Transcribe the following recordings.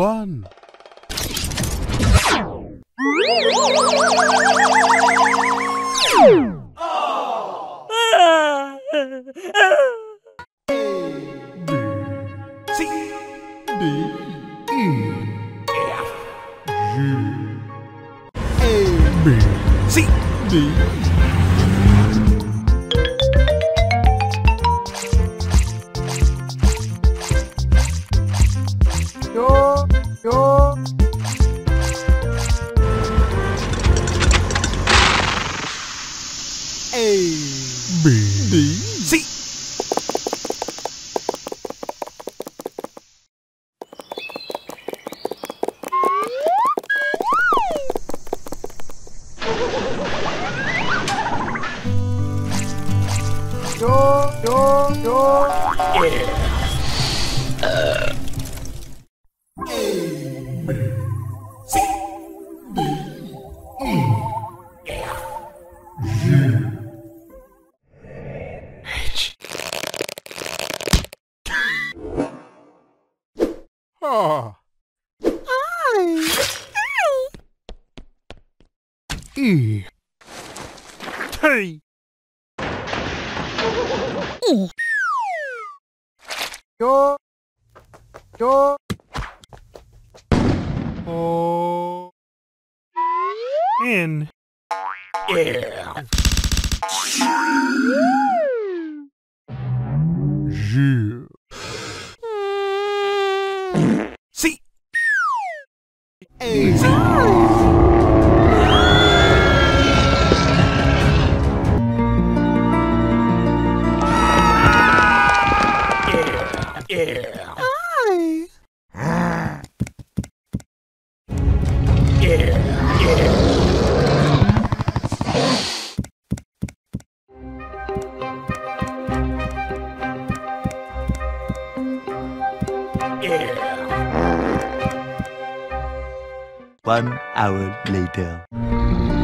one. E. T. E. Yo. Yo. O. N. Yeah. G. C. A. C. hour later.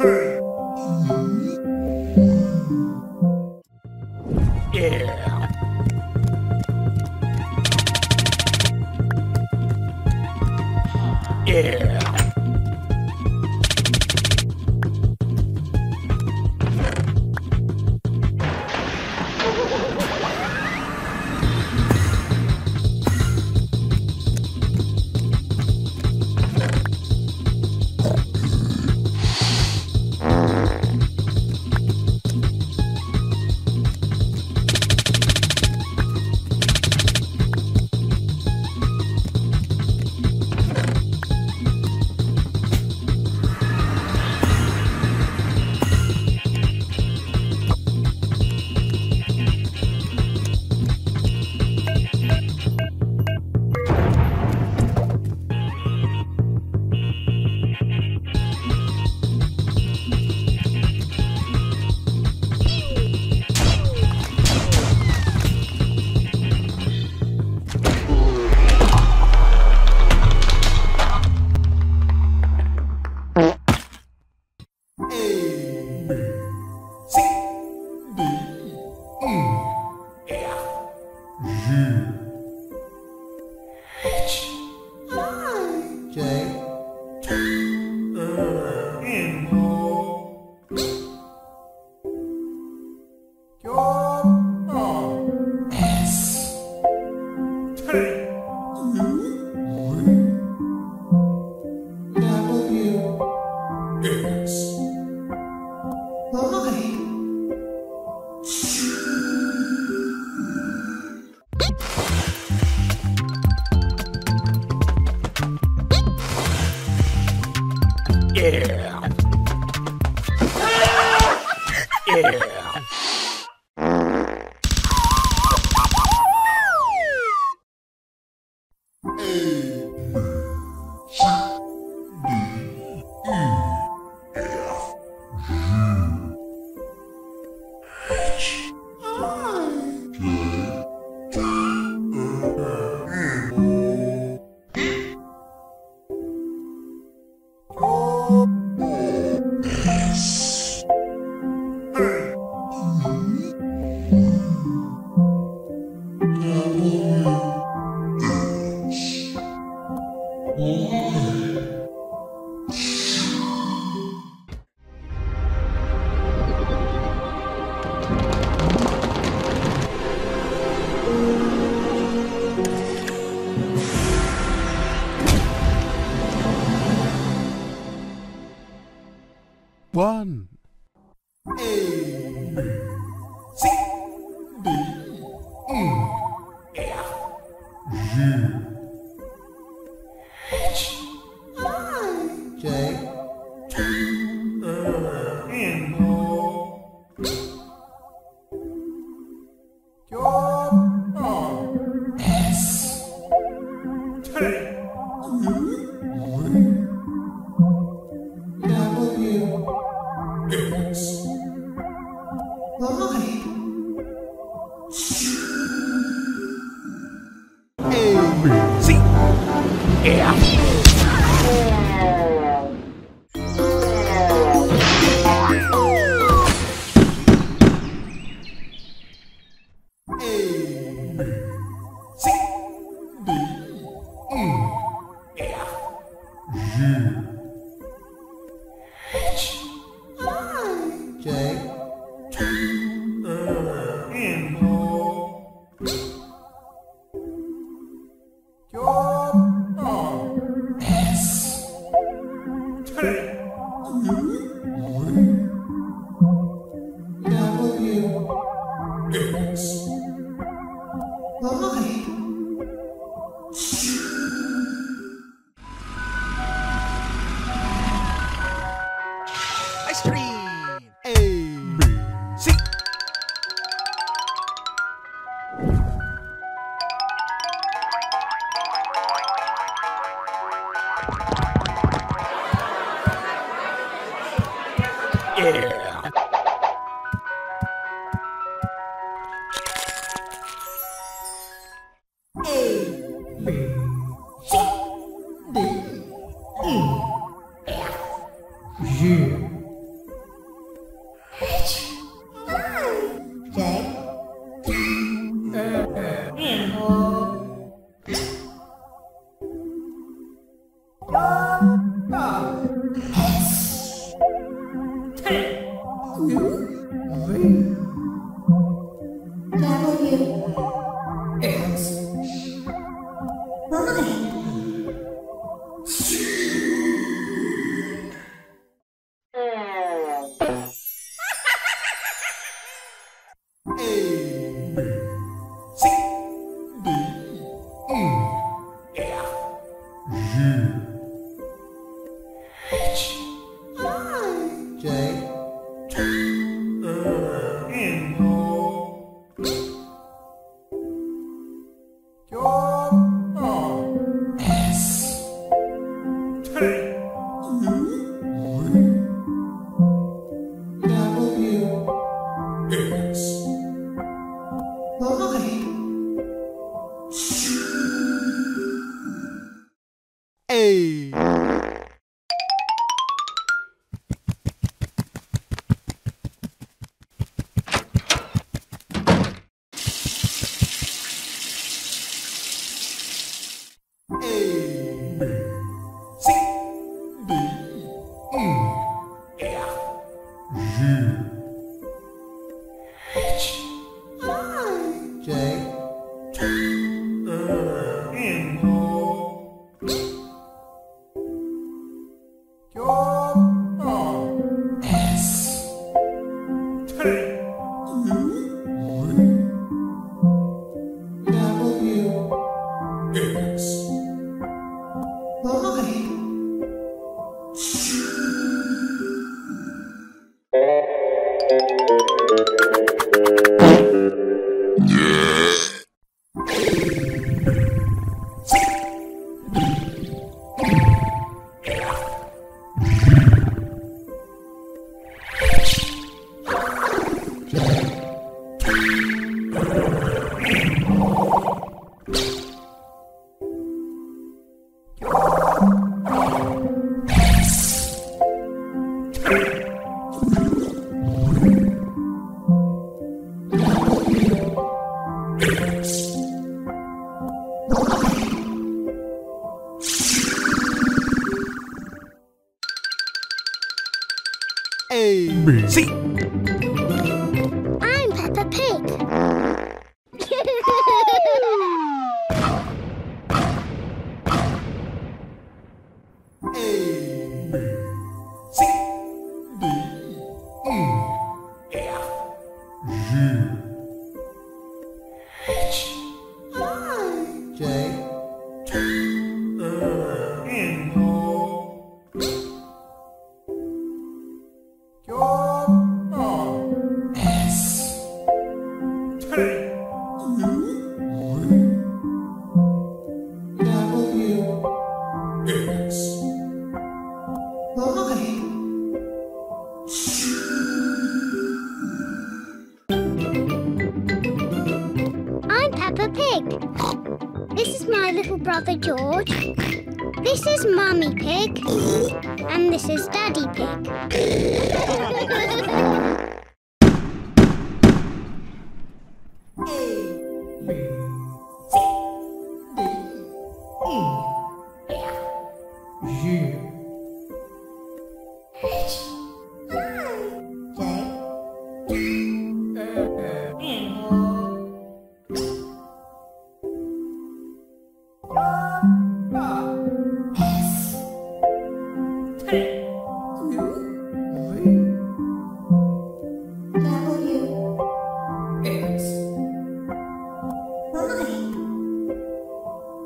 Yeah. Yeah. Yeah.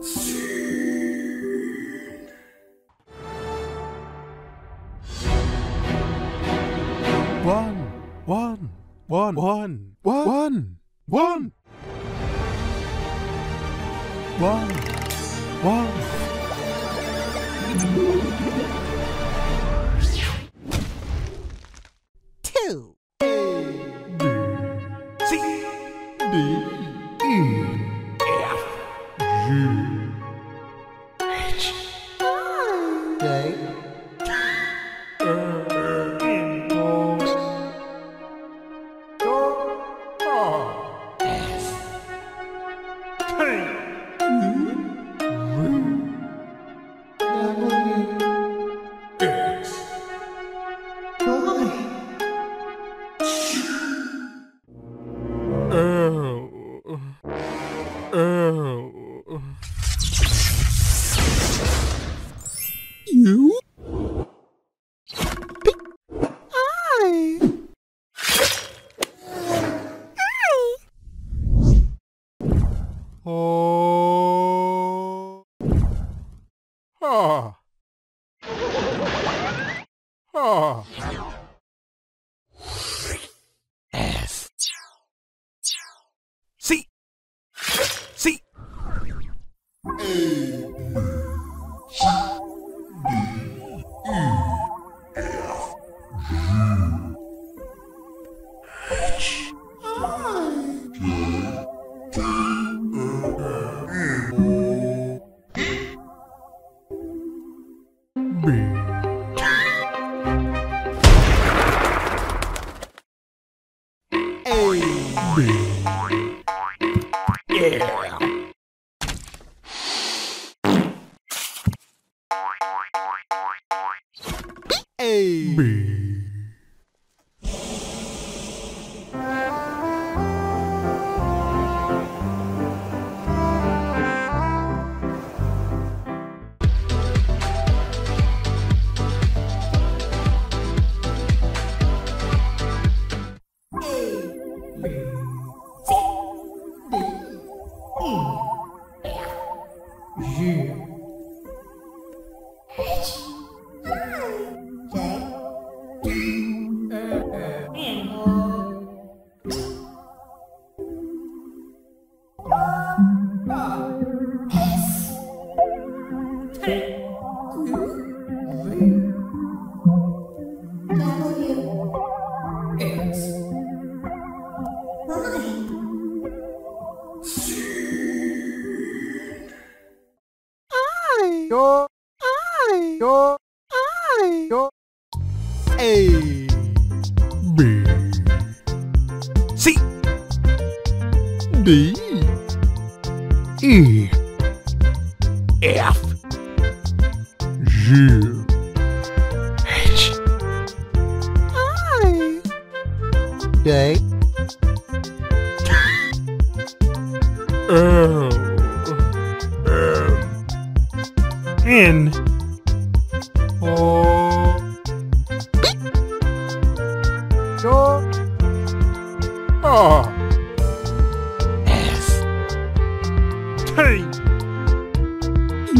Scene. Yeah.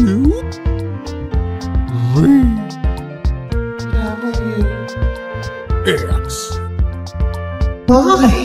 U. V. W. X. Y.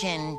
dimension.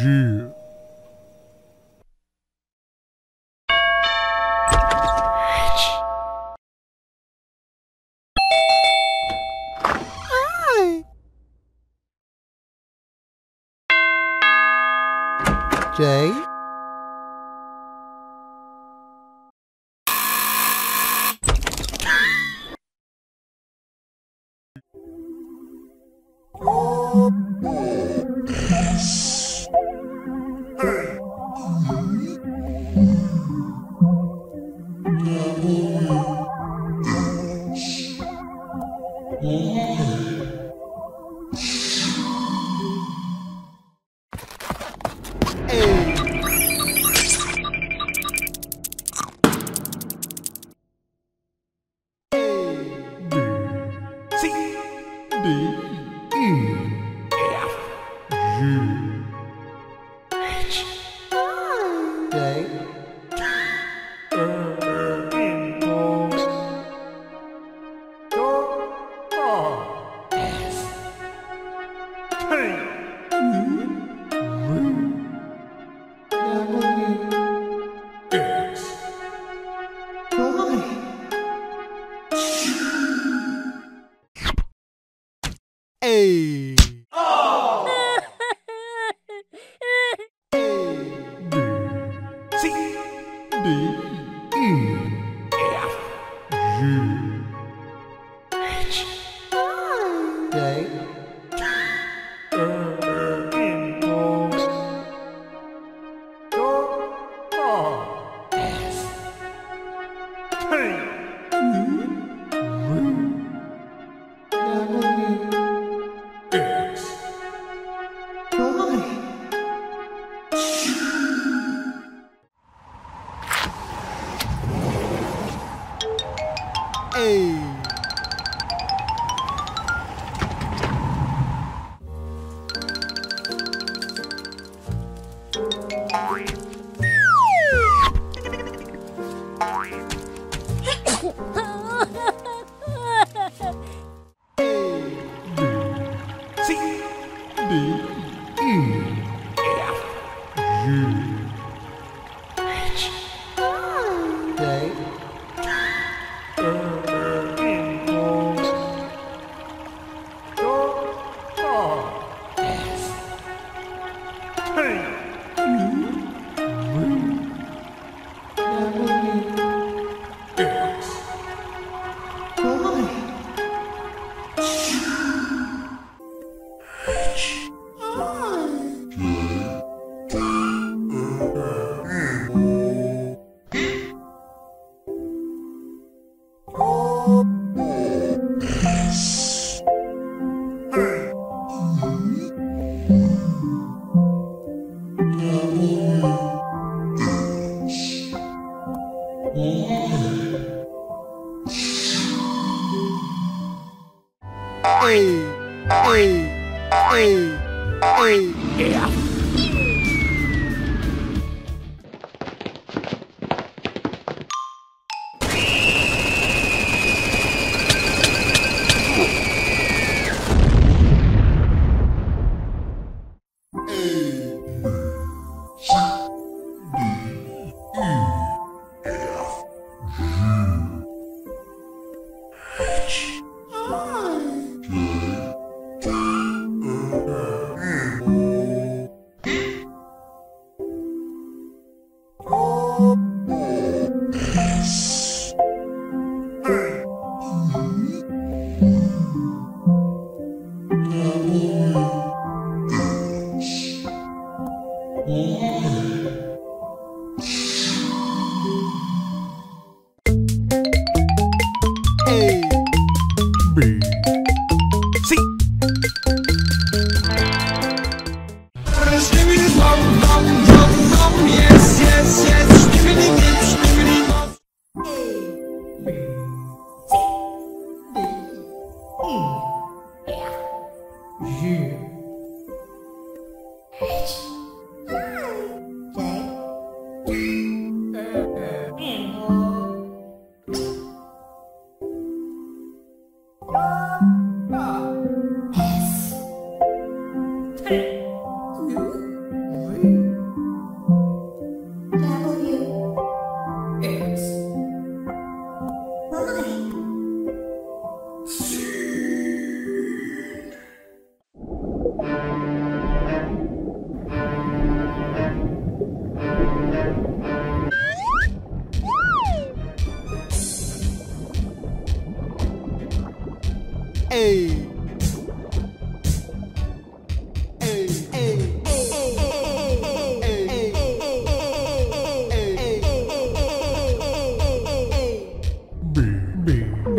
J. A.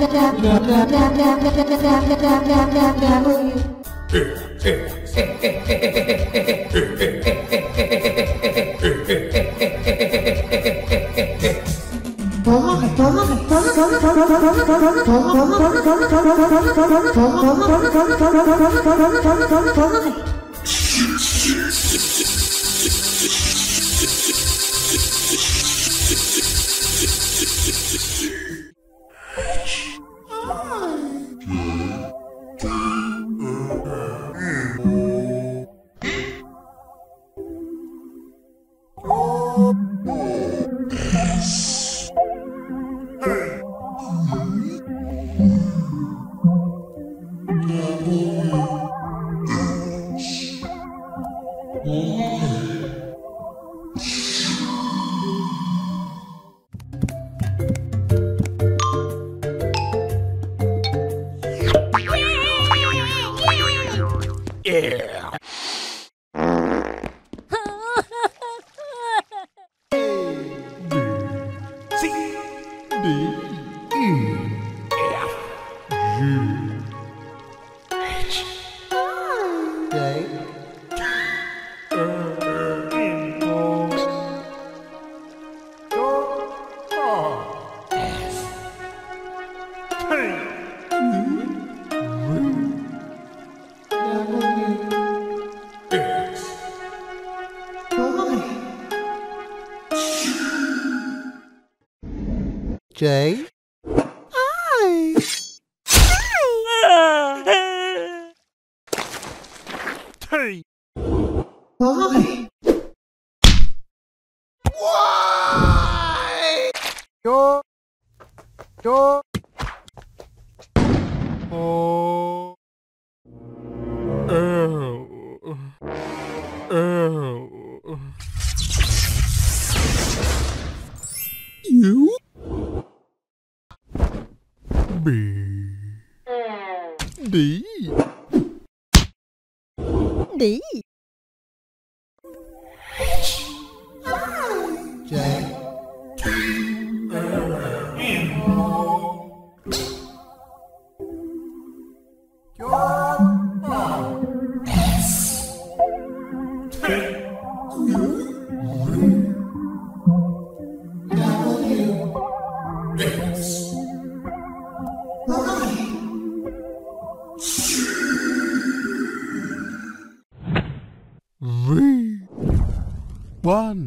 J, J, Yo. Yo. Oh. Oh. Oh. You? B. D. D, J, One.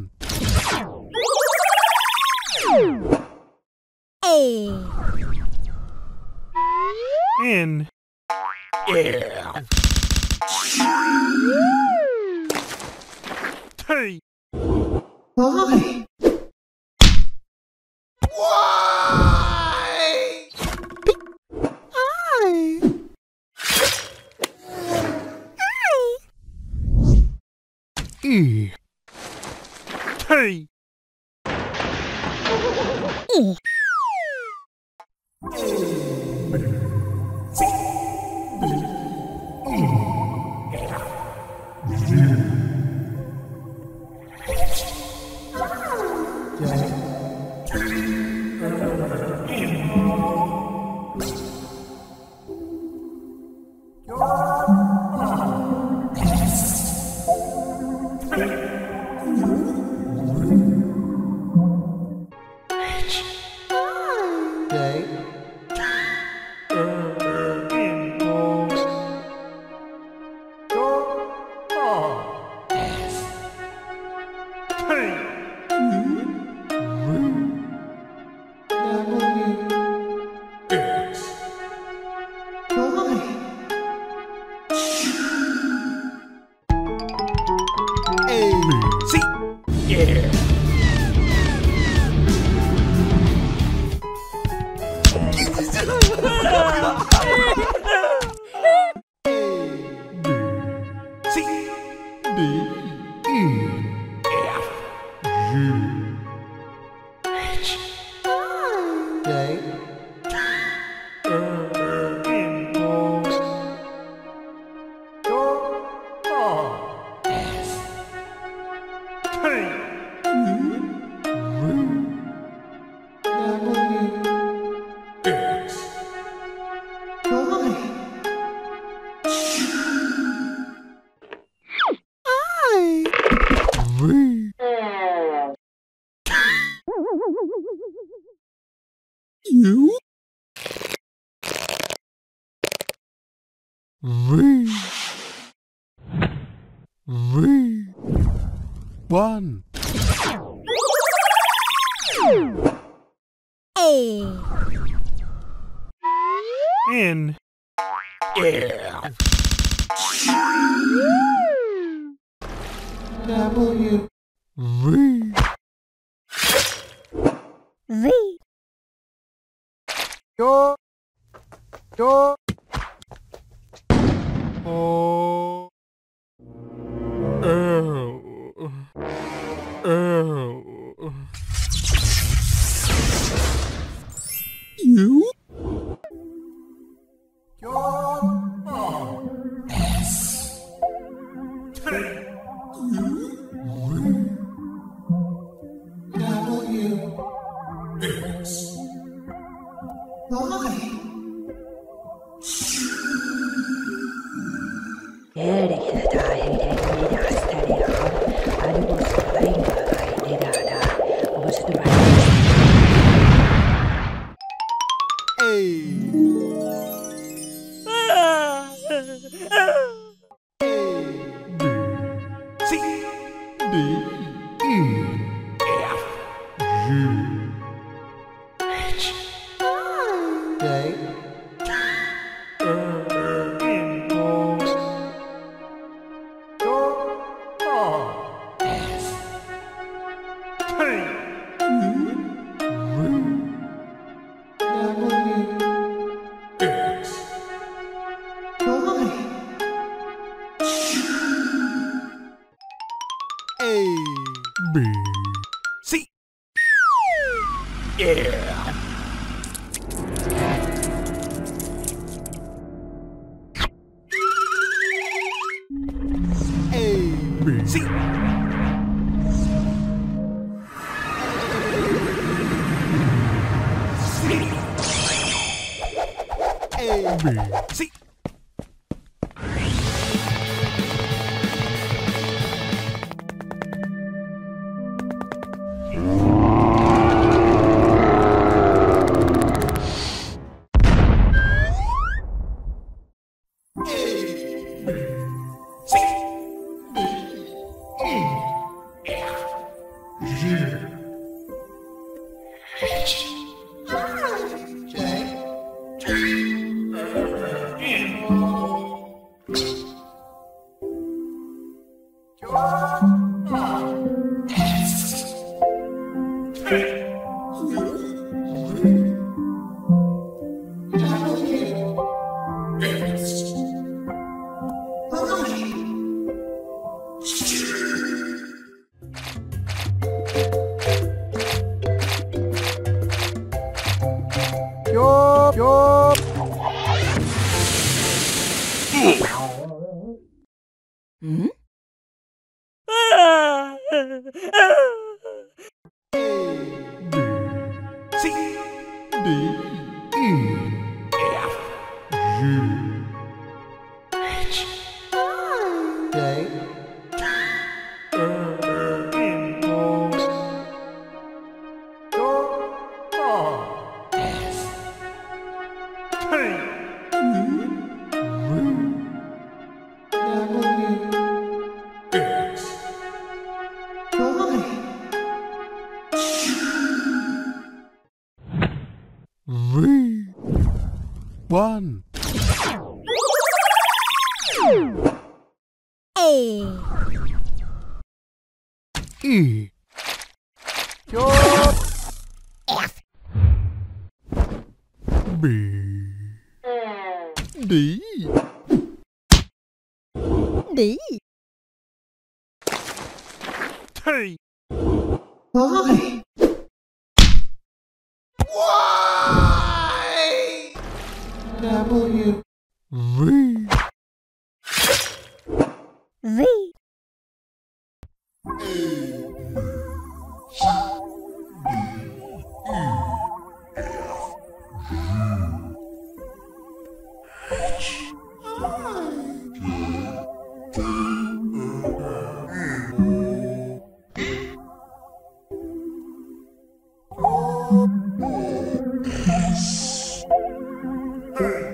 One. Hey.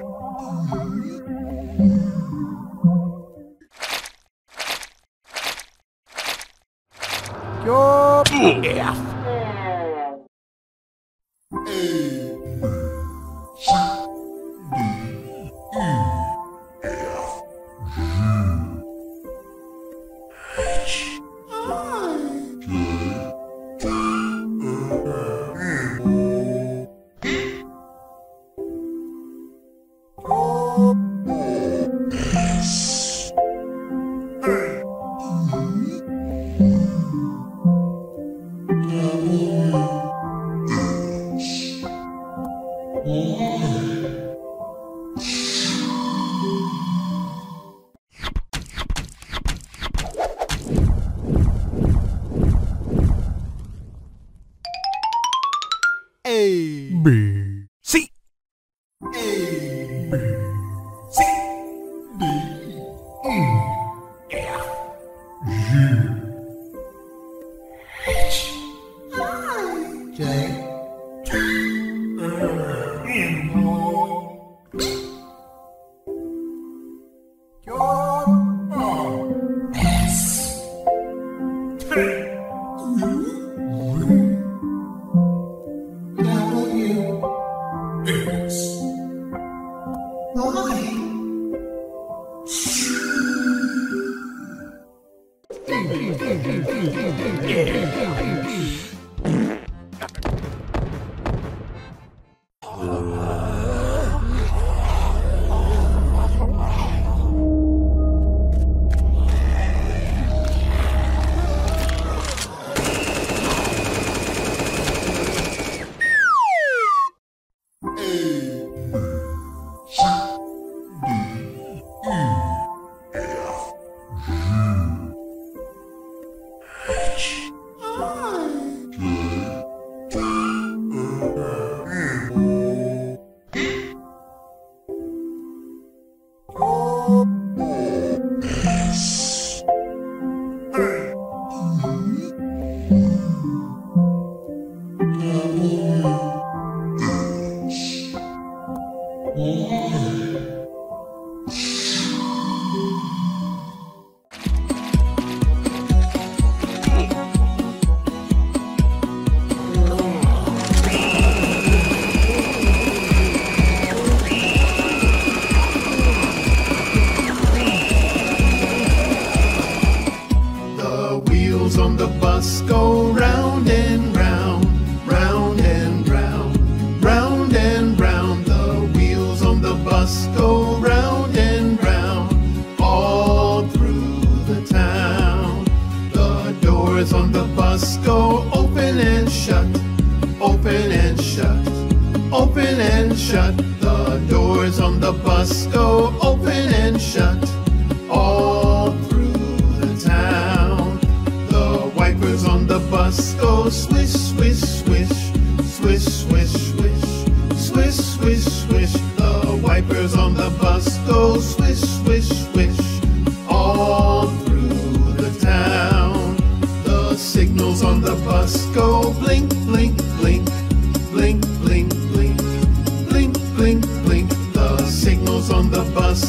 On the bus